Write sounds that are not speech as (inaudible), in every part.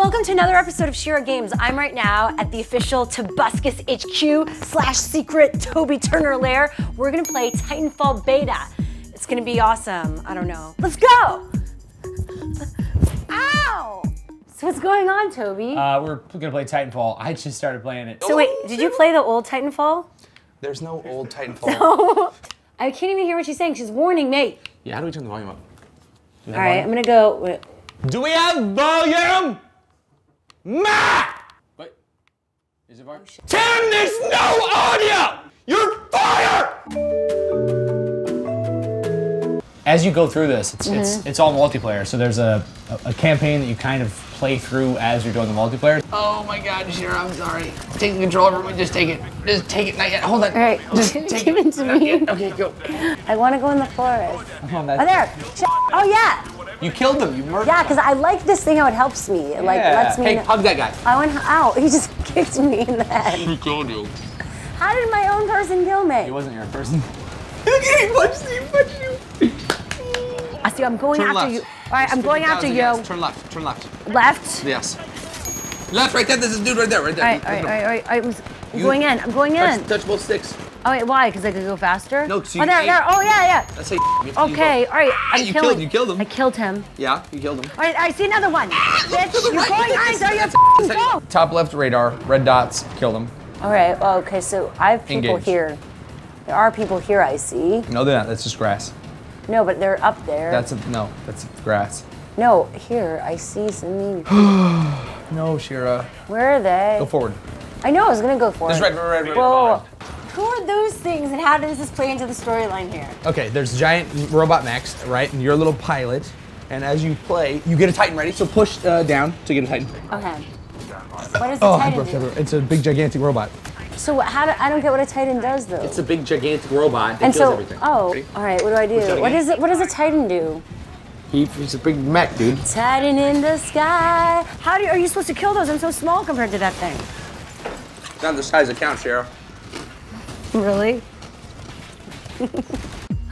Welcome to another episode of Shira Games. I'm right now at the official Tobuscus HQ slash secret Toby Turner lair. We're gonna play Titanfall Beta. It's gonna be awesome. I don't know. Let's go! Ow! So what's going on, Toby? Uh, we're gonna play Titanfall. I just started playing it. so wait, did you play the old Titanfall? There's no old Titanfall. (laughs) No. I can't even hear what she's saying. She's warning me. yeah, how do we turn the volume up? All right, I'm gonna go. Wait. Do we have volume? Ma! Wait, is it far? Tim, there's no audio! You're fired! As you go through this, it's Mm-hmm. it's, it's all multiplayer. So there's a, a, a campaign that you kind of play through as you're doing the multiplayer. Oh my God, Shira, I'm sorry. Take the controller from me. Just take it. Just take it. Not yet. Hold on. All right, Just give take it to me. Okay, go. I want to go in the forest. Oh, Oh, there. (laughs) Oh yeah, You killed them. You murdered. yeah. Because I like this thing how it helps me. It like Yeah. lets me. Hey, kn- hug that guy. I went out. (laughs) He just (laughs) kicked me in the head. Who killed you? How did my own person kill me? He wasn't your person. (laughs) Okay, he punched you. Punched you. I see. I'm going Turn after left. you. All right, I'm going after you. yes. Turn left. Turn left. Left. Yes. Left, right there. There's a dude right there. Right there. All right, all right, all right, all right. I'm s- I'm You- going in. I'm going in. Touch, touch both sticks. Oh wait, why? Because I could go faster. No, 'cause Oh you there, there. Oh yeah, yeah. That's how you, you have to use Okay, all right. I'm you killing. killed- you killed him. I killed him. Yeah, you killed him. All right, I see another one. Ah, Bitch, to you're right, going look on, at this. so you That's- f***ing that's how go. Top left radar, red dots, killed them. All right. Well, okay. So I have people Engaged. here. There are people here. I see. No, they're not. That's just grass. No, but they're up there. That's a, no. That's grass. no. Here, I see some. (gasps) No, Shira. Where are they? Go forward. I know. I was gonna go forward. There's it. red, red, red, red. Whoa. Who are those things, and how does this play into the storyline here? Okay, there's giant robot mechs, right? And you're a little pilot. And as you play, you get a Titan ready. So push uh, down to get a Titan. Okay. What does Oh, I Titan brushed do? It's a big gigantic robot. So how do, I don't get what a Titan does though. It's a big, gigantic robot that and kills so, everything. oh, Ready? all right. What do I do? that What again. it? What does a Titan do? He, he's a big mech, dude. Titan in the sky. How do you, are you supposed to kill those? I'm so small compared to that thing. It's Not the size that counts, Sheriff. Really?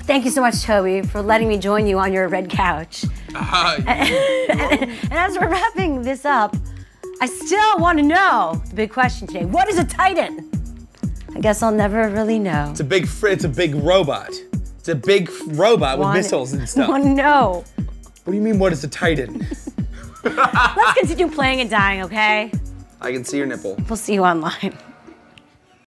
Thank you so much, Toby, for letting me join you on your red couch. Ah, (laughs) and as we're wrapping this up, I still want to know the big question today. What is a Titan? I guess I'll never really know. It's a big, it's a big robot. It's a big robot with missiles and stuff. Want to know? What do you mean? What is a Titan? Let's continue playing and dying, okay? I can see your nipple. We'll see you online.